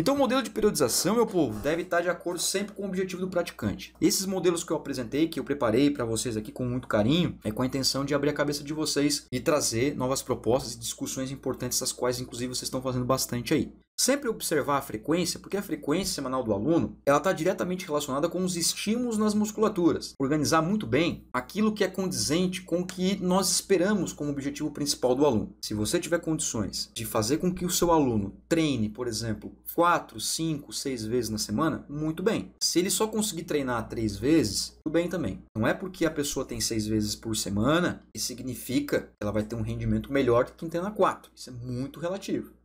Então o modelo de periodização, meu povo, deve estar de acordo sempre com o objetivo do praticante. Esses modelos que eu apresentei, que eu preparei para vocês aqui com muito carinho, é com a intenção de abrir a cabeça de vocês e trazer novas propostas e discussões importantes, as quais inclusive vocês estão fazendo bastante aí. Sempre observar a frequência, porque a frequência semanal do aluno ela está diretamente relacionada com os estímulos nas musculaturas. Organizar muito bem aquilo que é condizente com o que nós esperamos como objetivo principal do aluno. Se você tiver condições de fazer com que o seu aluno treine, por exemplo, 4, 5, 6 vezes na semana, muito bem. Se ele só conseguir treinar 3 vezes, tudo bem também. Não é porque a pessoa tem 6 vezes por semana que significa que ela vai ter um rendimento melhor que quem treina 4. Isso é muito relativo.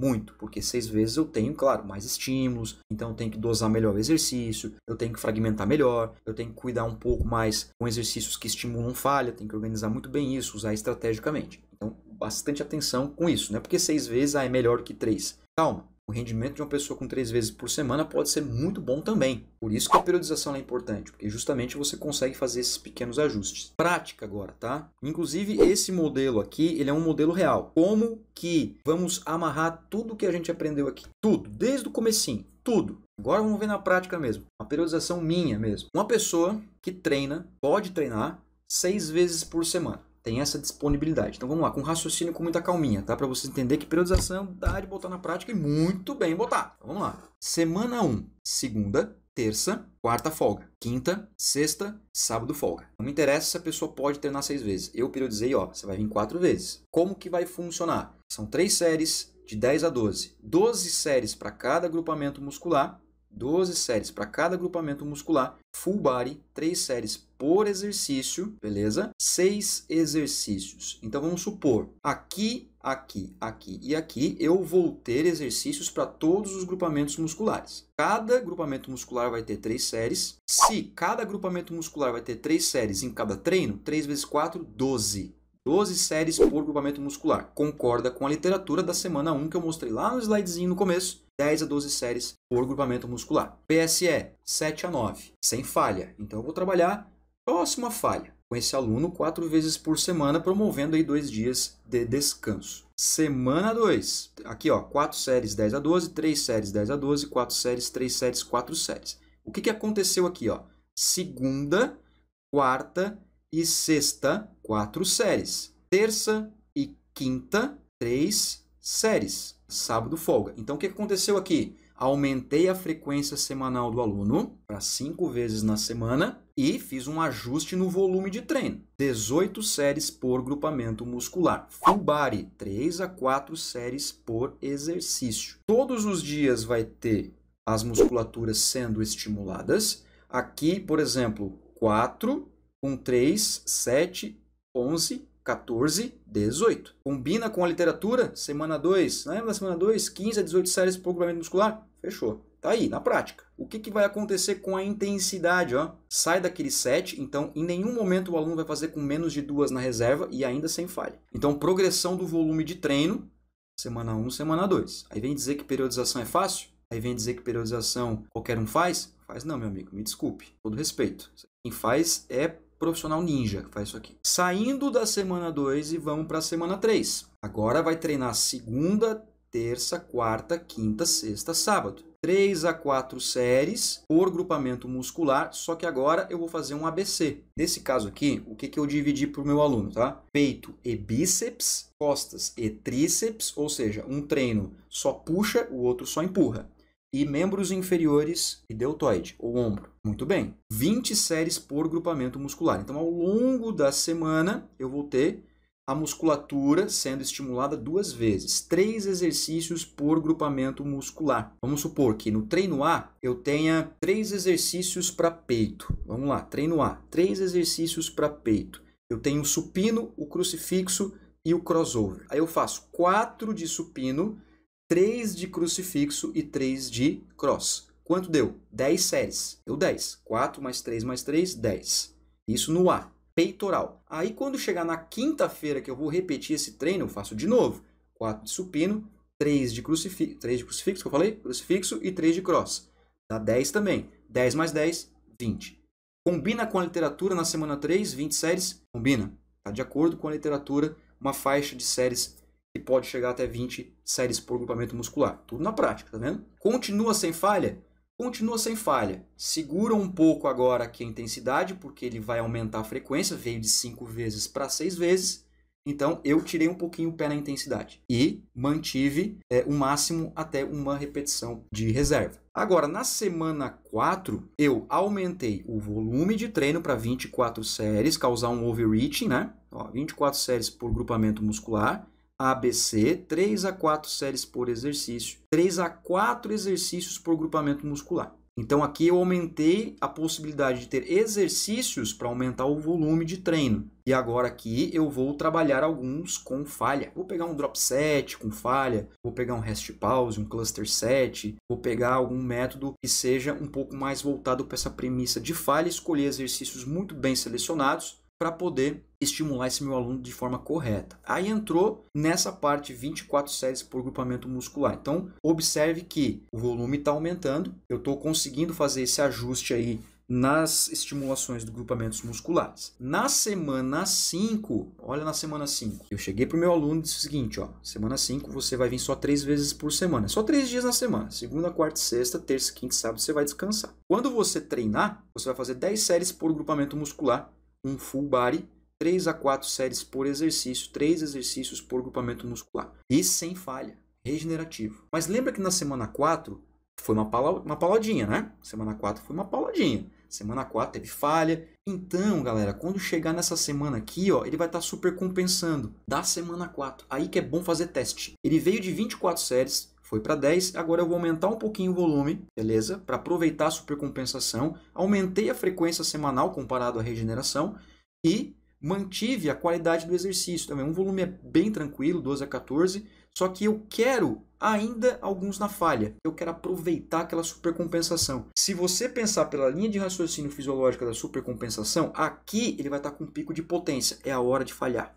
Muito, porque seis vezes eu tenho, claro, mais estímulos, então eu tenho que dosar melhor o exercício, eu tenho que fragmentar melhor, eu tenho que cuidar um pouco mais com exercícios que estimulam falha, tenho que organizar muito bem isso, usar estrategicamente. Então, bastante atenção com isso, não é porque seis vezes ah, é melhor que três. Calma, o rendimento de uma pessoa com três vezes por semana pode ser muito bom também. Por isso que a periodização é importante, porque justamente você consegue fazer esses pequenos ajustes. Prática agora, tá? Inclusive, esse modelo aqui, ele é um modelo real. Como que vamos amarrar tudo que a gente aprendeu aqui? Tudo, desde o comecinho, tudo. Agora vamos ver na prática mesmo. Uma periodização minha mesmo. Uma pessoa que treina, pode treinar seis vezes por semana tem essa disponibilidade. Então vamos lá, com raciocínio com muita calminha, tá? Para você entender que periodização dá de botar na prática e muito bem botar. Então vamos lá. Semana 1, segunda, terça, quarta folga, quinta, sexta, sábado folga. Não me interessa se a pessoa pode treinar seis vezes. Eu periodizei, ó, você vai vir quatro vezes. Como que vai funcionar? São três séries de 10 a 12. 12 séries para cada agrupamento muscular 12 séries para cada agrupamento muscular, full body, 3 séries por exercício, beleza? 6 exercícios. Então vamos supor, aqui, aqui, aqui e aqui eu vou ter exercícios para todos os grupamentos musculares. Cada grupamento muscular vai ter 3 séries. Se cada agrupamento muscular vai ter 3 séries em cada treino, 3 vezes 4, 12. 12 séries por grupamento muscular. Concorda com a literatura da semana 1 que eu mostrei lá no slidezinho no começo. 10 a 12 séries por grupamento muscular. PSE, 7 a 9, sem falha. Então eu vou trabalhar próxima falha com esse aluno quatro vezes por semana, promovendo aí dois dias de descanso. Semana 2, aqui ó, 4 séries 10 a 12, 3 séries 10 a 12, 4 séries, 3 séries, 4 séries. O que, que aconteceu aqui? Ó? Segunda, quarta e sexta, quatro séries. Terça e quinta, três séries. Sábado, folga. Então, o que aconteceu aqui? Aumentei a frequência semanal do aluno para cinco vezes na semana e fiz um ajuste no volume de treino. 18 séries por grupamento muscular. Full body, 3 a 4 séries por exercício. Todos os dias vai ter as musculaturas sendo estimuladas. Aqui, por exemplo, 4 com 3, 7, 11, 14, 18. Combina com a literatura, semana 2, lembra da semana 2? 15 a 18 séries de programamento muscular? Fechou. Tá aí, na prática. O que, que vai acontecer com a intensidade? Ó? Sai daquele 7, então em nenhum momento o aluno vai fazer com menos de duas na reserva e ainda sem falha. Então, progressão do volume de treino, semana 1, semana 2. Aí vem dizer que periodização é fácil? Aí vem dizer que periodização qualquer um faz? Faz não, meu amigo, me desculpe. Todo respeito. Quem faz é profissional ninja que faz isso aqui. Saindo da semana 2 e vamos para a semana 3. Agora vai treinar segunda, terça, quarta, quinta, sexta, sábado. 3 a 4 séries por grupamento muscular, só que agora eu vou fazer um ABC. Nesse caso aqui, o que, que eu dividi para o meu aluno, tá? Peito e bíceps, costas e tríceps, ou seja, um treino só puxa, o outro só empurra e membros inferiores e deltoide, ou ombro. Muito bem. 20 séries por grupamento muscular. Então, ao longo da semana, eu vou ter a musculatura sendo estimulada duas vezes, três exercícios por grupamento muscular. Vamos supor que no treino A eu tenha três exercícios para peito. Vamos lá, treino A, três exercícios para peito. Eu tenho o supino, o crucifixo e o crossover. Aí eu faço quatro de supino 3 de crucifixo e 3 de cross. Quanto deu? 10 séries. Deu 10. 4 mais 3 mais 3, 10. Isso no A. Peitoral. Aí quando chegar na quinta-feira que eu vou repetir esse treino, eu faço de novo. 4 de supino, 3 de crucifixo, 3 de crucifixo que eu falei? Crucifixo e 3 de cross. Dá 10 também. 10 mais 10, 20. Combina com a literatura na semana 3, 20 séries? Combina. Está de acordo com a literatura, uma faixa de séries e pode chegar até 20 séries por grupamento muscular. Tudo na prática, tá vendo? Continua sem falha? Continua sem falha. Segura um pouco agora aqui a intensidade, porque ele vai aumentar a frequência, veio de 5 vezes para 6 vezes. Então eu tirei um pouquinho o pé na intensidade e mantive é, o máximo até uma repetição de reserva. Agora, na semana 4, eu aumentei o volume de treino para 24 séries, causar um overreaching, né? Ó, 24 séries por grupamento muscular. ABC, 3 a 4 séries por exercício, 3 a 4 exercícios por grupamento muscular. Então aqui eu aumentei a possibilidade de ter exercícios para aumentar o volume de treino. E agora aqui eu vou trabalhar alguns com falha. Vou pegar um drop set com falha, vou pegar um rest pause, um cluster set, vou pegar algum método que seja um pouco mais voltado para essa premissa de falha, escolher exercícios muito bem selecionados para poder estimular esse meu aluno de forma correta. Aí entrou nessa parte 24 séries por grupamento muscular. Então, observe que o volume está aumentando, eu estou conseguindo fazer esse ajuste aí nas estimulações dos grupamentos musculares. Na semana 5, olha na semana 5, eu cheguei para o meu aluno e disse o seguinte, ó, semana 5 você vai vir só três vezes por semana, só três dias na semana, segunda, quarta, sexta, terça, quinta sábado você vai descansar. Quando você treinar, você vai fazer 10 séries por grupamento muscular um full body, 3 a 4 séries por exercício, 3 exercícios por grupamento muscular. E sem falha, regenerativo. Mas lembra que na semana 4 foi uma, pala, uma pauladinha, né? Semana 4 foi uma pauladinha. Semana 4 teve falha. Então, galera, quando chegar nessa semana aqui, ó, ele vai estar tá super compensando da semana 4. Aí que é bom fazer teste. Ele veio de 24 séries, foi para 10, agora eu vou aumentar um pouquinho o volume, beleza? Para aproveitar a supercompensação. Aumentei a frequência semanal comparado à regeneração e mantive a qualidade do exercício também. Um volume é bem tranquilo, 12 a 14, só que eu quero ainda alguns na falha. Eu quero aproveitar aquela supercompensação. Se você pensar pela linha de raciocínio fisiológica da supercompensação, aqui ele vai estar com um pico de potência. É a hora de falhar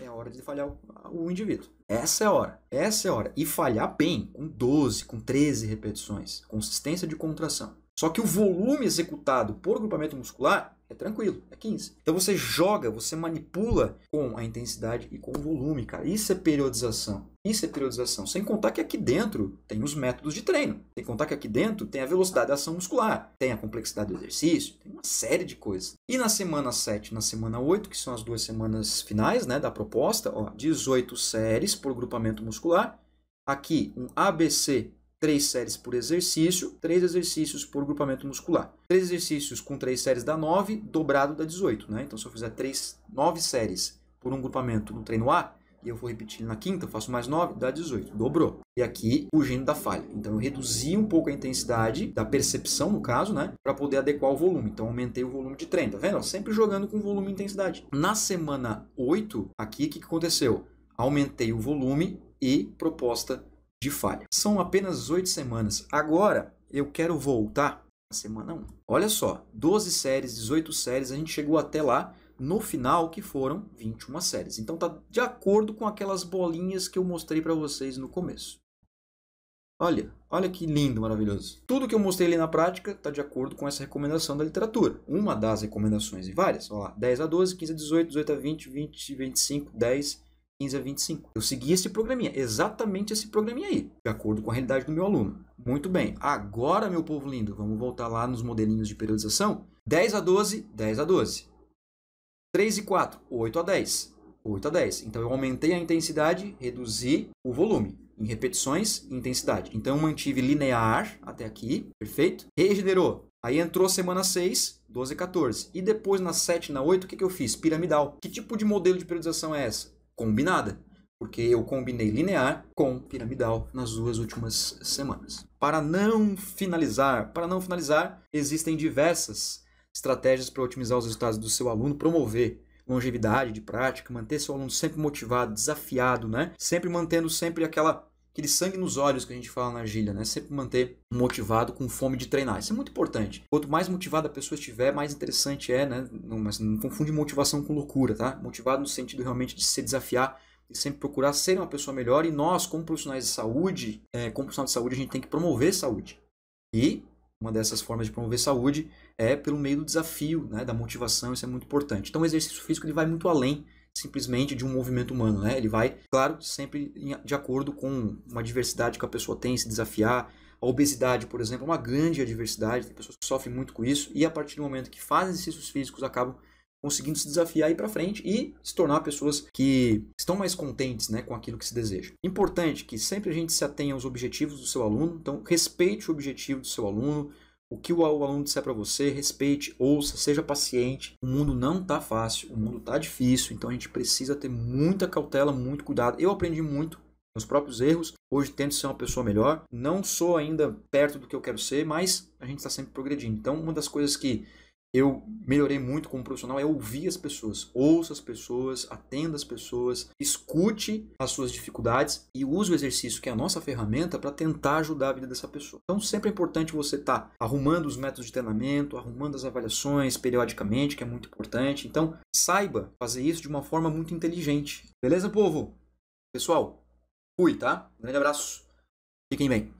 é a hora de falhar o, o indivíduo. Essa é a hora. Essa é a hora. E falhar bem, com 12, com 13 repetições. Consistência de contração. Só que o volume executado por grupamento muscular é tranquilo, é 15. Então você joga, você manipula com a intensidade e com o volume, cara. Isso é periodização. Isso é periodização. Sem contar que aqui dentro tem os métodos de treino. Sem contar que aqui dentro tem a velocidade da ação muscular, tem a complexidade do exercício, tem uma série de coisas. E na semana 7 na semana 8, que são as duas semanas finais né, da proposta, ó, 18 séries por grupamento muscular. Aqui um ABC três séries por exercício, três exercícios por grupamento muscular. Três exercícios com três séries dá 9, dobrado dá 18. Né? Então, se eu fizer três, 9 séries por um grupamento no treino A, e eu vou repetir na quinta, faço mais 9, dá 18. Dobrou. E aqui, fugindo da falha. Então, eu reduzi um pouco a intensidade, da percepção, no caso, né? Para poder adequar o volume. Então, aumentei o volume de treino. Tá vendo? Sempre jogando com volume e intensidade. Na semana 8, aqui, o que aconteceu? Aumentei o volume e proposta de falha. São apenas oito semanas. Agora eu quero voltar à semana 1. Olha só, 12 séries, 18 séries, a gente chegou até lá no final que foram 21 séries. Então tá de acordo com aquelas bolinhas que eu mostrei para vocês no começo. Olha, olha que lindo, maravilhoso. Tudo que eu mostrei ali na prática está de acordo com essa recomendação da literatura. Uma das recomendações e várias. Olha lá, 10 a 12, 15 a 18, 18 a 20, 20 a 25, 10 15 a 25. Eu segui esse programinha, exatamente esse programinha aí, de acordo com a realidade do meu aluno. Muito bem. Agora, meu povo lindo, vamos voltar lá nos modelinhos de periodização. 10 a 12, 10 a 12. 3 e 4, 8 a 10. 8 a 10. Então eu aumentei a intensidade, reduzi o volume em repetições intensidade. Então eu mantive linear até aqui, perfeito? Regenerou. Aí entrou semana 6, 12 e 14. E depois na 7 e na 8, o que, que eu fiz? Piramidal. Que tipo de modelo de periodização é essa? Combinada, porque eu combinei linear com piramidal nas duas últimas semanas. Para não finalizar, para não finalizar, existem diversas estratégias para otimizar os resultados do seu aluno, promover longevidade de prática, manter seu aluno sempre motivado, desafiado, né? Sempre mantendo sempre aquela aquele sangue nos olhos que a gente fala na gíria, né? Sempre manter motivado, com fome de treinar. Isso é muito importante. Quanto mais motivada a pessoa estiver, mais interessante é, né? Não, mas não confunde motivação com loucura, tá? Motivado no sentido realmente de se desafiar e sempre procurar ser uma pessoa melhor. E nós, como profissionais de saúde, é, como profissional de saúde, a gente tem que promover saúde. E uma dessas formas de promover saúde é pelo meio do desafio, né, da motivação, isso é muito importante. Então o exercício físico ele vai muito além simplesmente de um movimento humano, né? Ele vai, claro, sempre de acordo com uma diversidade que a pessoa tem, se desafiar. A obesidade, por exemplo, é uma grande adversidade, tem pessoas que sofrem muito com isso, e a partir do momento que fazem exercícios físicos acabam conseguindo se desafiar e ir para frente e se tornar pessoas que estão mais contentes né, com aquilo que se deseja. Importante que sempre a gente se atenha aos objetivos do seu aluno, então respeite o objetivo do seu aluno, o que o aluno disser para você, respeite, ouça, seja paciente. O mundo não tá fácil, o mundo tá difícil, então a gente precisa ter muita cautela, muito cuidado. Eu aprendi muito meus próprios erros. Hoje tento ser uma pessoa melhor. Não sou ainda perto do que eu quero ser, mas a gente está sempre progredindo. Então, uma das coisas que eu melhorei muito como profissional é ouvir as pessoas, ouça as pessoas, atenda as pessoas, escute as suas dificuldades e use o exercício, que é a nossa ferramenta, para tentar ajudar a vida dessa pessoa. Então, sempre é importante você estar tá arrumando os métodos de treinamento, arrumando as avaliações periodicamente, que é muito importante. Então, saiba fazer isso de uma forma muito inteligente. Beleza, povo? Pessoal, fui, tá? Um grande abraço. Fiquem bem.